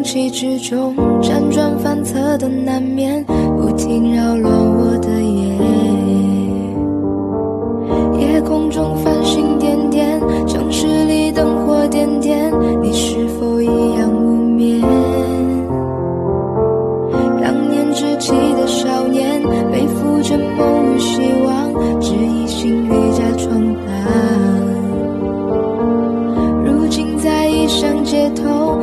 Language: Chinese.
空气之中辗转反侧的难眠不停扰乱我的夜夜空中繁星点点城市里灯火点点你是否一样无眠当年稚气的少年背负着梦与希望只一心离家闯荡如今在异乡街头